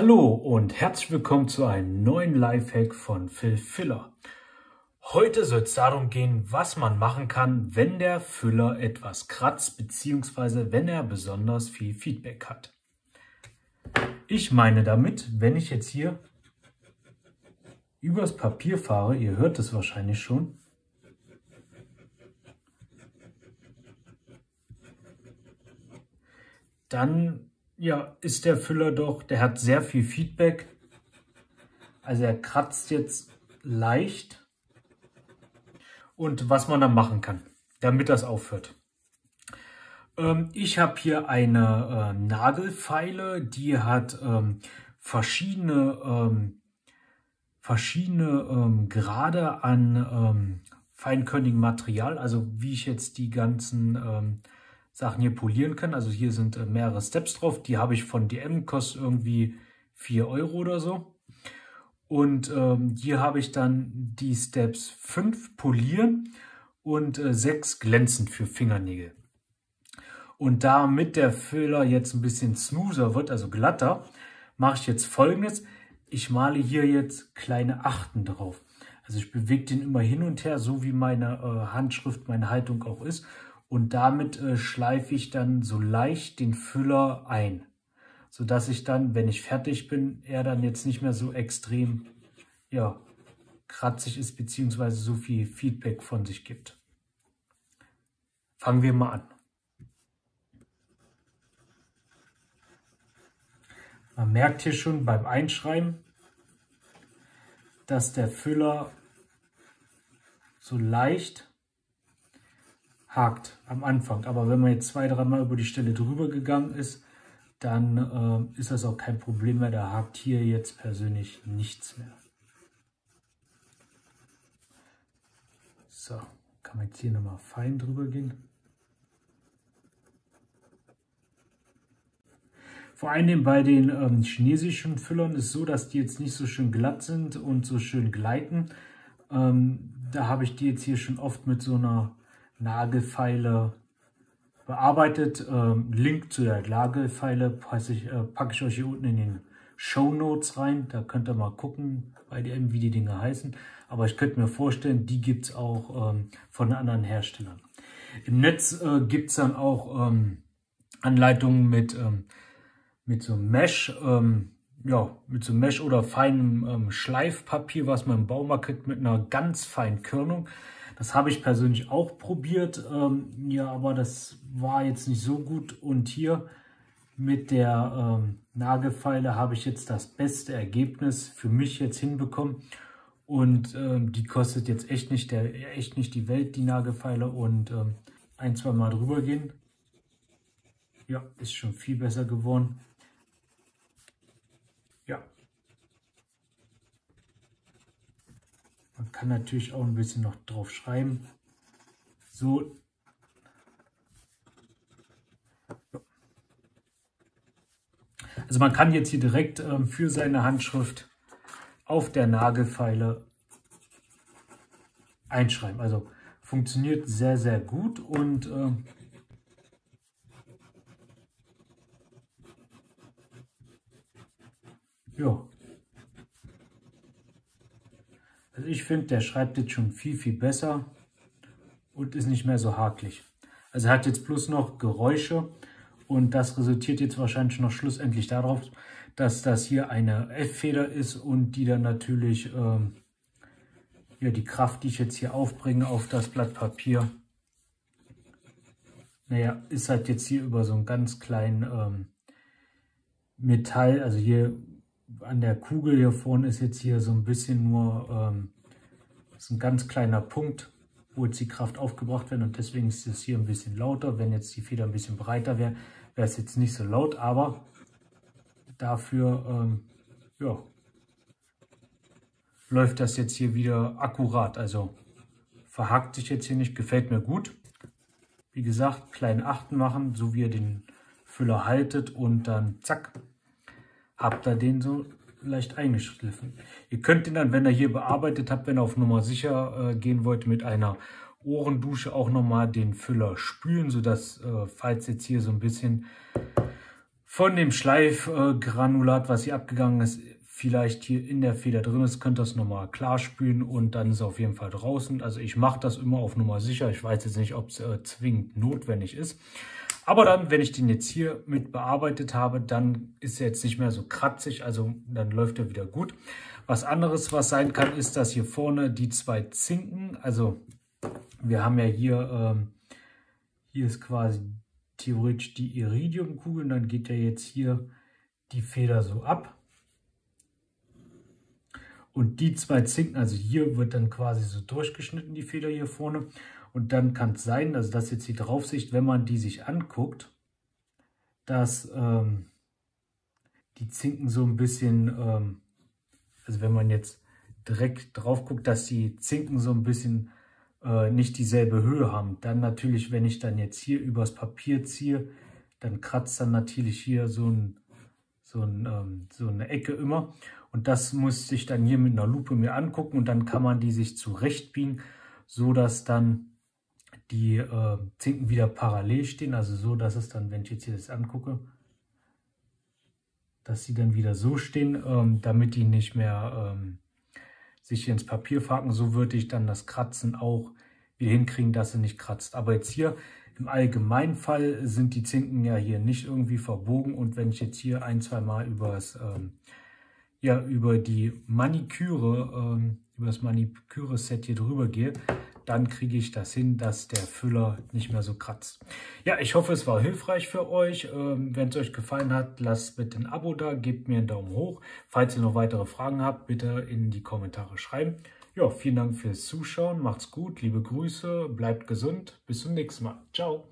Hallo und herzlich willkommen zu einem neuen Lifehack von Phil Filler. Heute soll es darum gehen, was man machen kann, wenn der Füller etwas kratzt bzw. wenn er besonders viel Feedback hat. Ich meine damit, wenn ich jetzt hier übers Papier fahre, ihr hört es wahrscheinlich schon, dann ja, ist der Füller doch, der hat sehr viel Feedback. Also er kratzt jetzt leicht. Und was man dann machen kann, damit das aufhört. Ähm, ich habe hier eine äh, Nagelfeile, die hat ähm, verschiedene, ähm, verschiedene ähm, Grade an ähm, feinkörnigem Material. Also wie ich jetzt die ganzen ähm, Sachen hier polieren kann. Also hier sind äh, mehrere Steps drauf. Die habe ich von DM, kostet irgendwie 4 Euro oder so. Und ähm, hier habe ich dann die Steps 5 polieren und äh, 6 glänzend für Fingernägel. Und damit der Füller jetzt ein bisschen smoother wird, also glatter, mache ich jetzt folgendes. Ich male hier jetzt kleine Achten drauf. Also ich bewege den immer hin und her, so wie meine äh, Handschrift, meine Haltung auch ist und damit äh, schleife ich dann so leicht den Füller ein, sodass ich dann, wenn ich fertig bin, er dann jetzt nicht mehr so extrem ja, kratzig ist, beziehungsweise so viel Feedback von sich gibt. Fangen wir mal an. Man merkt hier schon beim Einschreiben, dass der Füller so leicht hakt am Anfang. Aber wenn man jetzt zwei, dreimal über die Stelle drüber gegangen ist, dann äh, ist das auch kein Problem mehr. Da hakt hier jetzt persönlich nichts mehr. So, kann man jetzt hier nochmal fein drüber gehen. Vor allem bei den ähm, chinesischen Füllern ist so, dass die jetzt nicht so schön glatt sind und so schön gleiten. Ähm, da habe ich die jetzt hier schon oft mit so einer Nagelfeile bearbeitet. Ähm, Link zu der Nagelfeile ich, äh, packe ich euch hier unten in den Show Notes rein. Da könnt ihr mal gucken, bei dem, wie die Dinge heißen. Aber ich könnte mir vorstellen, die gibt es auch ähm, von anderen Herstellern. Im Netz äh, gibt es dann auch ähm, Anleitungen mit, ähm, mit so Mesh, ähm, ja, mit so Mesh oder feinem ähm, Schleifpapier, was man im Baumarkt kriegt, mit einer ganz feinen Körnung. Das habe ich persönlich auch probiert, ähm, ja, aber das war jetzt nicht so gut. Und hier mit der ähm, Nagelfeile habe ich jetzt das beste Ergebnis für mich jetzt hinbekommen. Und ähm, die kostet jetzt echt nicht, der, echt nicht die Welt, die Nagelfeile. Und ähm, ein, zwei Mal drüber gehen. Ja, ist schon viel besser geworden. Ja, Man kann natürlich auch ein bisschen noch drauf schreiben. So. Also man kann jetzt hier direkt ähm, für seine Handschrift auf der Nagelfeile einschreiben. Also funktioniert sehr, sehr gut und äh, ja, also ich finde, der schreibt jetzt schon viel, viel besser und ist nicht mehr so hakelig. Also er hat jetzt bloß noch Geräusche und das resultiert jetzt wahrscheinlich noch schlussendlich darauf, dass das hier eine F-Feder ist und die dann natürlich ähm, ja, die Kraft, die ich jetzt hier aufbringe auf das Blatt Papier, naja, ist halt jetzt hier über so einen ganz kleinen ähm, Metall, also hier an der Kugel hier vorne ist jetzt hier so ein bisschen nur, ähm, ist ein ganz kleiner Punkt, wo jetzt die Kraft aufgebracht wird und deswegen ist es hier ein bisschen lauter. Wenn jetzt die Feder ein bisschen breiter wäre, wäre es jetzt nicht so laut, aber dafür, ähm, ja, läuft das jetzt hier wieder akkurat. Also verhakt sich jetzt hier nicht, gefällt mir gut. Wie gesagt, kleinen Achten machen, so wie ihr den Füller haltet und dann zack, habt ihr den so leicht eingeschliffen. Ihr könnt ihn dann, wenn ihr hier bearbeitet habt, wenn ihr auf Nummer sicher äh, gehen wollt, mit einer Ohrendusche auch nochmal den Füller spülen, sodass, äh, falls jetzt hier so ein bisschen von dem Schleifgranulat, was hier abgegangen ist, vielleicht hier in der Feder drin ist, könnt ihr das nochmal klar spülen und dann ist es auf jeden Fall draußen. Also ich mache das immer auf Nummer sicher. Ich weiß jetzt nicht, ob es äh, zwingend notwendig ist. Aber dann, wenn ich den jetzt hier mit bearbeitet habe, dann ist er jetzt nicht mehr so kratzig, also dann läuft er wieder gut. Was anderes, was sein kann, ist, dass hier vorne die zwei Zinken, also wir haben ja hier, ähm, hier ist quasi theoretisch die Iridiumkugel, dann geht ja jetzt hier die Feder so ab. Und die zwei Zinken, also hier wird dann quasi so durchgeschnitten, die Feder hier vorne. Und dann kann es sein, also das ist jetzt die Draufsicht, wenn man die sich anguckt, dass ähm, die Zinken so ein bisschen, ähm, also wenn man jetzt direkt drauf guckt, dass die Zinken so ein bisschen äh, nicht dieselbe Höhe haben. Dann natürlich, wenn ich dann jetzt hier übers Papier ziehe, dann kratzt dann natürlich hier so, ein, so, ein, ähm, so eine Ecke immer. Und das muss ich dann hier mit einer Lupe mir angucken und dann kann man die sich zurechtbiegen, so dass dann die äh, Zinken wieder parallel stehen. Also so, dass es dann, wenn ich jetzt hier das angucke, dass sie dann wieder so stehen, ähm, damit die nicht mehr ähm, sich ins Papier faken. So würde ich dann das Kratzen auch wieder hinkriegen, dass sie nicht kratzt. Aber jetzt hier im Allgemeinfall sind die Zinken ja hier nicht irgendwie verbogen. Und wenn ich jetzt hier ein, zwei Mal über das, ähm, ja, über die Maniküre, ähm, über das Maniküre-Set hier drüber gehe, dann kriege ich das hin, dass der Füller nicht mehr so kratzt. Ja, ich hoffe, es war hilfreich für euch. Ähm, Wenn es euch gefallen hat, lasst bitte ein Abo da, gebt mir einen Daumen hoch. Falls ihr noch weitere Fragen habt, bitte in die Kommentare schreiben. Ja, vielen Dank fürs Zuschauen, macht's gut, liebe Grüße, bleibt gesund, bis zum nächsten Mal. Ciao.